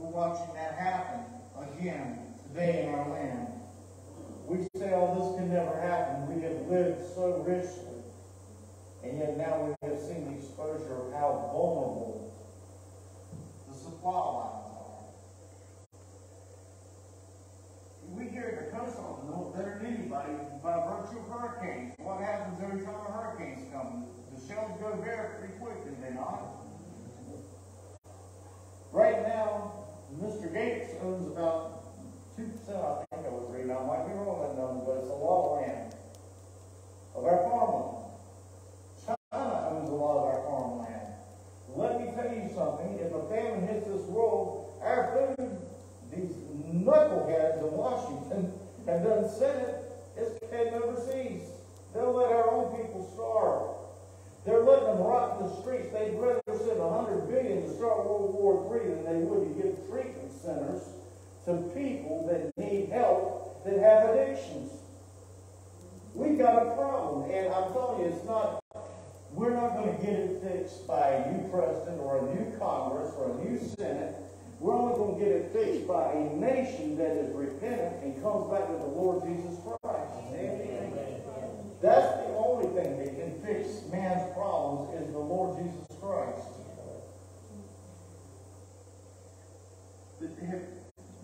we're watching that happen again today in our land. We say, oh, this can never happen. We have lived so richly. And yet now we have seen the exposure of how vulnerable the supply lines are. We here at the coast often know better than anybody by virtue of hurricanes. What happens every time a hurricane's come? The shells go bare pretty quick, do they not? Right now, Mr. Gates owns about two percent, I think I was reading, I might be wrong on that number, but it's a lot of land of our farmland. China owns a lot of our farmland. Let me tell if a famine hits this world, our food, these knuckleheads in Washington have done Senate, is heading overseas. They'll let our own people starve. They're letting them rot in the streets. They'd rather send hundred billion to start World War III than they would to give treatment centers to people that need help that have addictions. We've got a problem, and I'm telling you, it's not. We're not going to get it fixed by a new president or a new Congress or a new Senate. We're only going to get it fixed by a nation that is repentant and comes back to the Lord Jesus Christ. That's the only thing that can fix man's problems is the Lord Jesus Christ.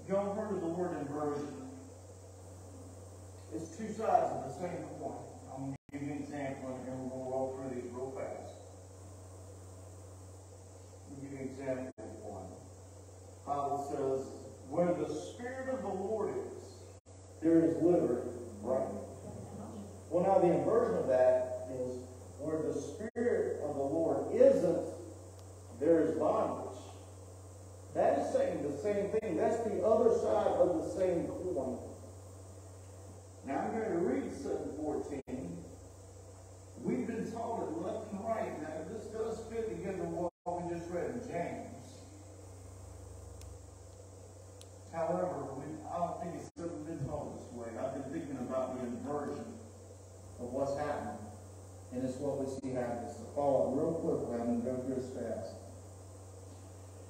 Y'all heard of the word inversion? It's two sides of the same coin. I'm going to give you an example and we're going to roll through these real fast. I'll give you an example of one. The Bible says, where the Spirit of the Lord is, there is liberty, right? Well, now the inversion of that is where the Spirit of the Lord isn't, there is bondage. That is saying the same thing. That's the other side of the same coin. Now I'm going to read 714. We've been taught it left and right. Now this does fit together with what we just read in James. However, we, I don't think it's ever been taught this way. I've been thinking about the inversion of what's happening. And it's what we see happen. So follow it real quickly. I'm going to go through this fast.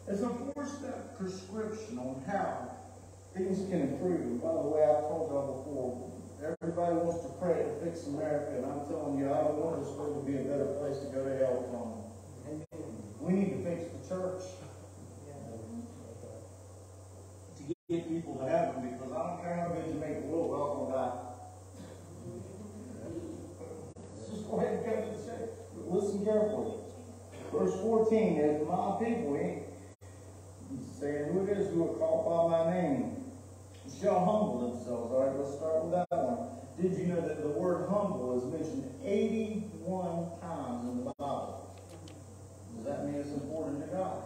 It's a four-step prescription on how things can improve. And by the way, I've told y'all before, everybody wants to pray to fix America, and I'm telling you, I don't want this world to be a better place to go to hell from. We need to fix the church. To get people to heaven, because I don't care how good you make the world, we're all going to die. Just go ahead and cut to the chase. Listen carefully. Verse 14 is, My people, saying, Who it is who are called by my name shall humble themselves. All right, let's start with that one. Did you know that the word humble is mentioned 81 times in the Bible? Does that mean it's important to God?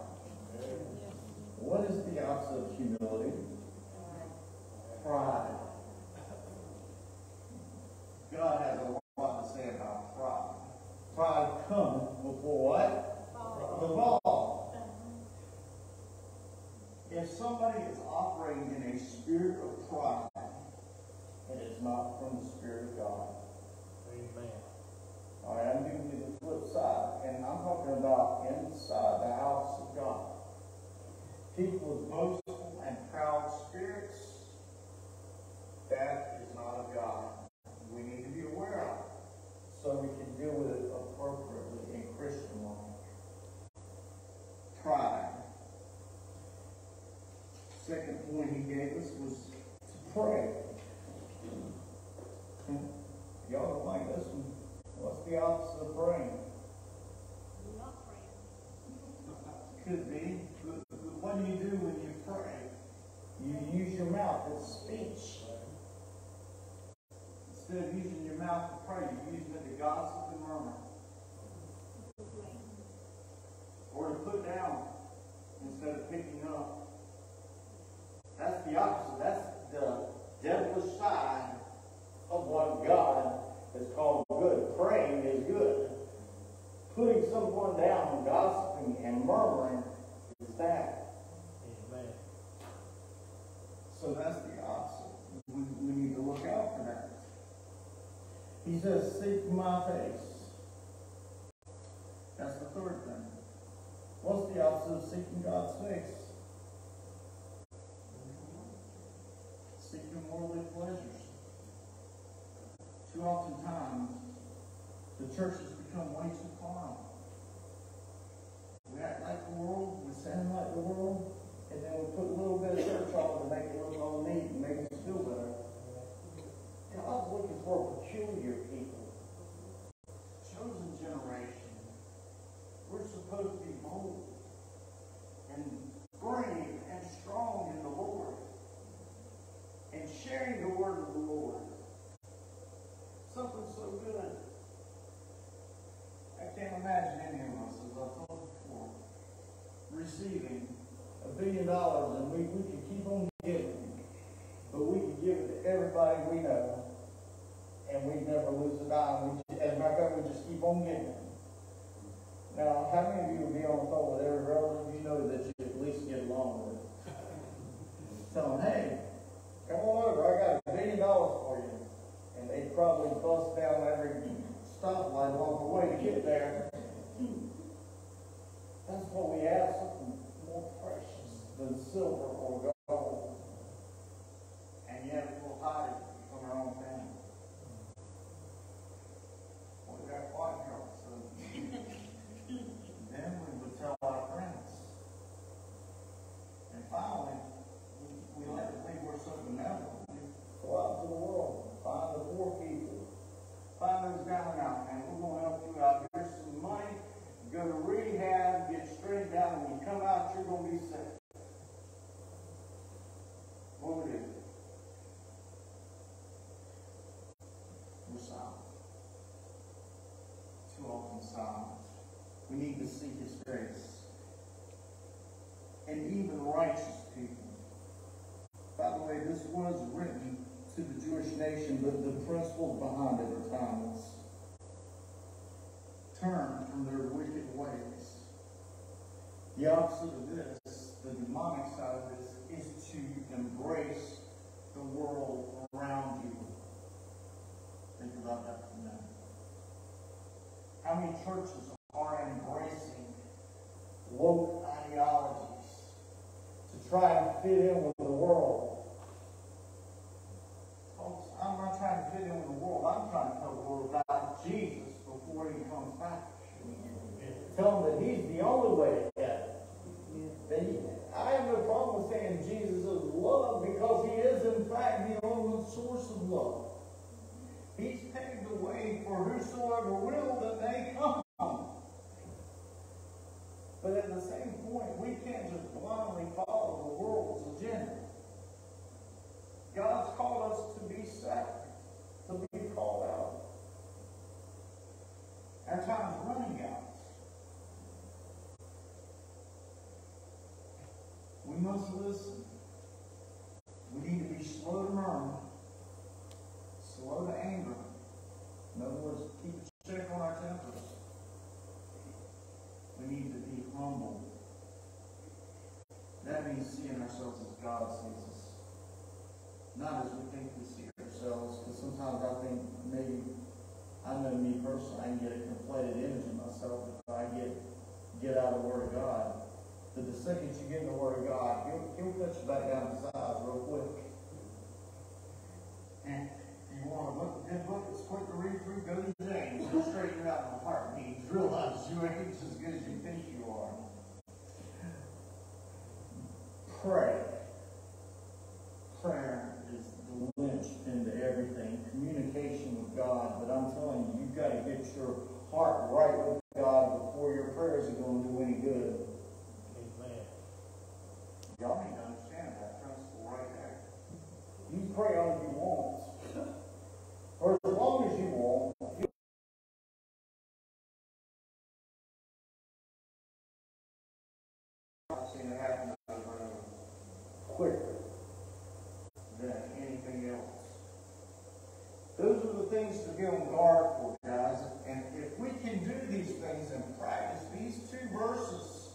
What is the opposite of humility? Pride. God has a lot to say about pride. Pride comes before what? The fall. If somebody is operating in a spirit of pride, it is not from the Spirit of God. Amen. All right, I'm giving you the flip side, and I'm talking about inside the house of God. People with boastful and proud spirits, that is not of God. We need to be aware of it, so we can deal with it appropriately in Christian life. Pride. Second point he gave us was to pray. Y'all don't like this one. What's the opposite of praying? Not praying. Could be. But- but What do you do when you pray? You use your mouth. It's speech. Instead of using your mouth to pray, you're using it to gossip and murmur. Or to put down instead of picking up. That's the opposite. That's the devilish side of what God has called good. Praying is good. Putting someone down, gossiping and murmuring is bad. Amen. So that's the opposite. We, we need to look out for that. He says, seek my face. That's the third thing. What's the opposite of seeking God's face? Seeking worldly pleasures. Too often times, the church has become way too carnal. We act like the world, we sound like the world, and then we put a little bit of church on to make it look all neat and make us feel better. God's looking for a peculiar people. Chosen generation. We're supposed to be bold and brave and strong in the Lord and sharing the word of the Lord. Something so good. I can't imagine any of us, as I've told you before, receiving a billion dollars and we, we could keep on giving, but we could give it to everybody we know and we'd never lose a dime. We, as a matter of fact, we just keep on giving. Now, how many of you would be on the phone with every relative you know that you at least get along with? Tell them, hey, come on over, I got a billion dollars for you. And they'd probably bust down every stoplight along the way to get there. That's what we have, something more precious than silver or gold. And yet we'll hide it from our own family. Well, we got white girls, so then we would tell our friends. And finally, we, we let it believe we're so benevolent. We go out to the world, find the poor people, find those down and out, and we're gonna help you out. Here's some money, go to rehab, get straightened out, and when you come out, you're gonna be set. What we do? We're silent. Too often silent. We need to seek His grace. And even righteous people. By the way, this was written to the Jewish nation, but the principles behind it are timeless. Turn from their wicked ways. The opposite of this, the demonic side of this, is to embrace the world around you. Think about that for a minute. How many churches woke ideologies to try and fit in with the world? Folks, I'm not trying to fit in with the world. I'm trying to tell the world about Jesus before he comes back. Tell them that he's the only way to heaven. That he- I have no problem with saying Jesus is love because he is in fact the only source of love. He's paved the way for whosoever will that may come. But at the same point, we can't just blindly follow must listen. We need to be slow to murmur, slow to anger. In other words, keep a check on our tempers. We need to be humble. That means seeing ourselves as God sees us. Not as we think we see ourselves, because sometimes I think maybe, I know me personally, I can get a conflated image of myself if I get, get out of the Word of God. But the second you get in the Word of God, he'll, he'll put you back down to size real quick. And you want to look at this book, it's quick to read through, go to James, it'll straighten you out in a heartbeat. Realize you ain't as good as you think you are. Pray. Prayer is the linchpin to everything. Communication with God. But I'm telling you, you've got to get your heart right with God before your prayers are going to do any good. Amen. Y'all need to understand that principle right there. You pray all you want. For as long as you want, you I've seen it happen over and over. quicker than anything else. Those are the things to be on guard for, guys. And if we can do these things and practice these two verses,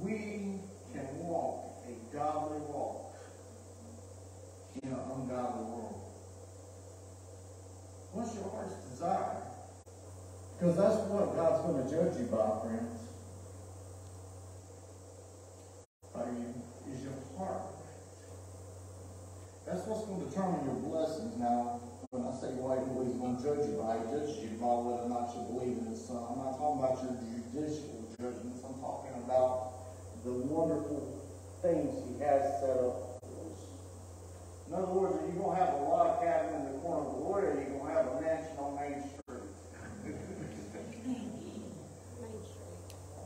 we can walk a godly walk in an ungodly world. What's your heart's desire? Because that's what God's going to judge you by, friends. Are you, is your heart? That's what's going to determine your blessings. Now, when I say what he's going to judge you by, he judges you by whether or not you believe in his son. I'm not talking about your judicial judgments. I'm talking about the wonderful things he has set up for us. In other words, are you going to have a log cabin in the corner of the wood, or are you going to have a mansion on Main Street?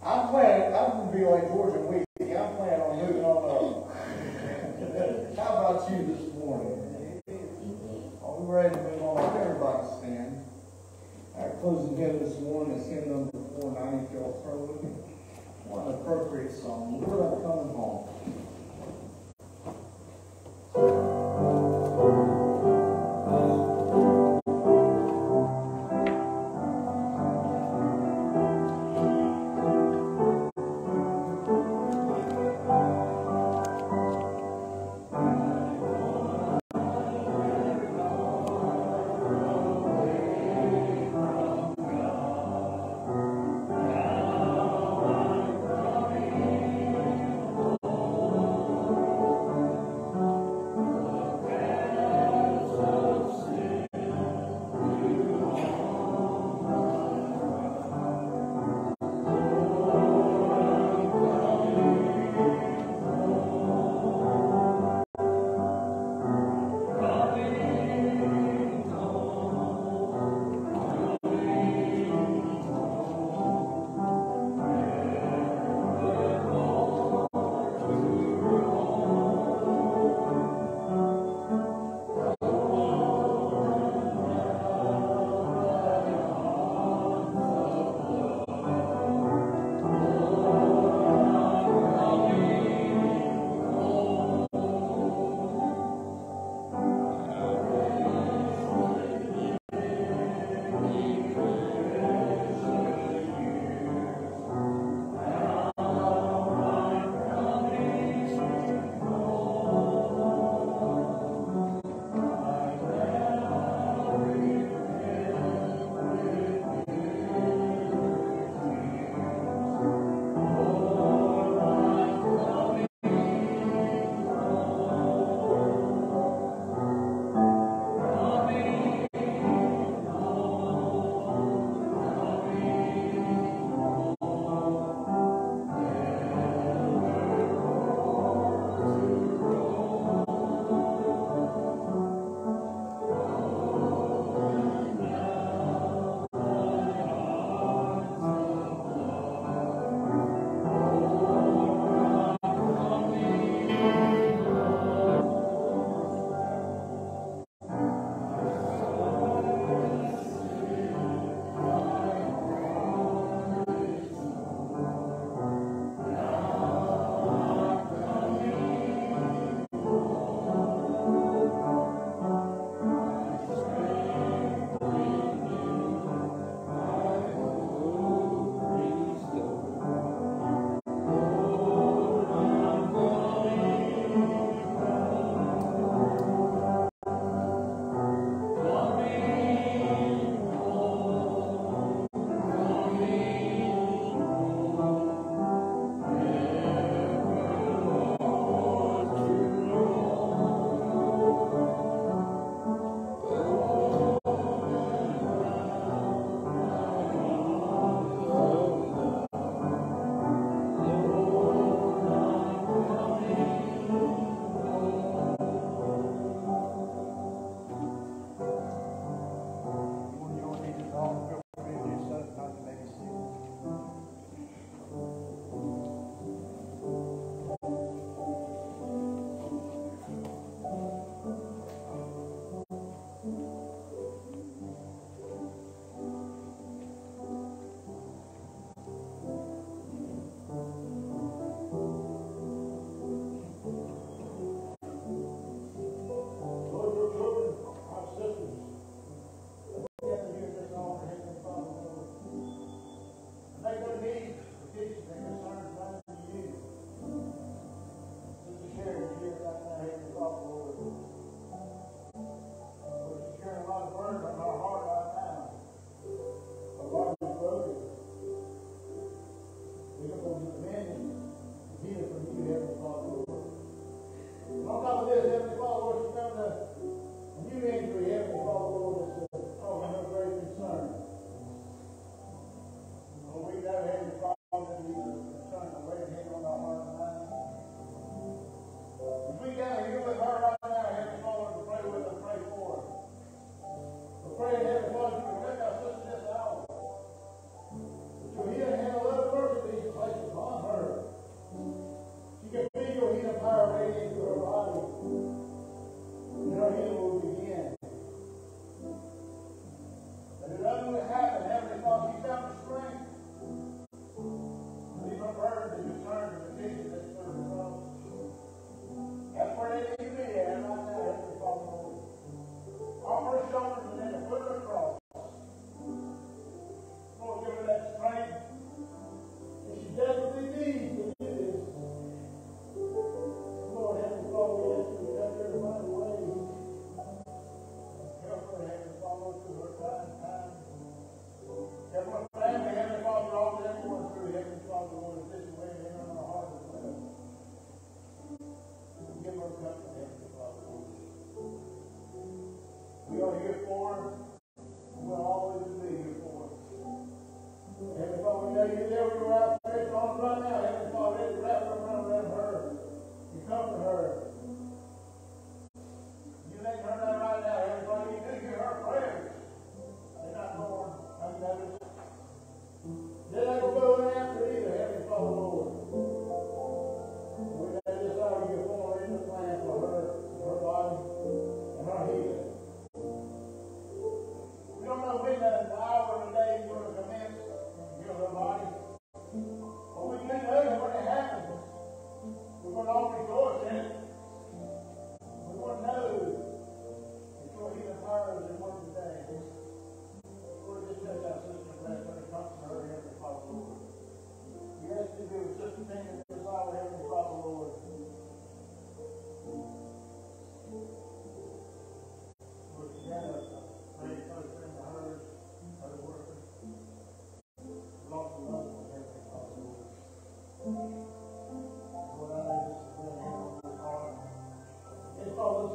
I'm planning, I'm going to be like George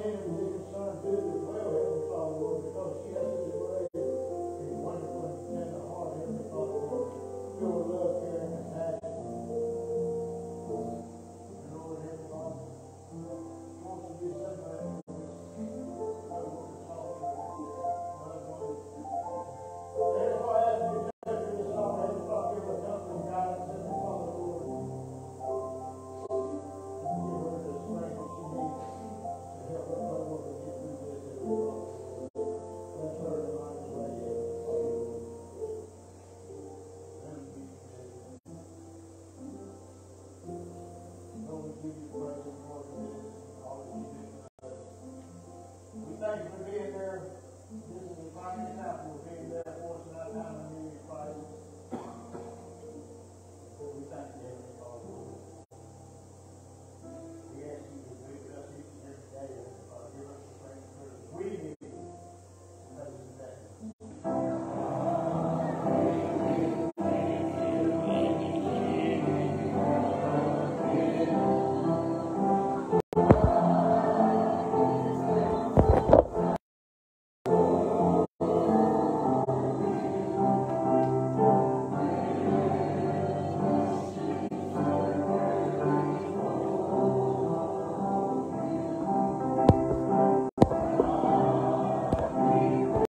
and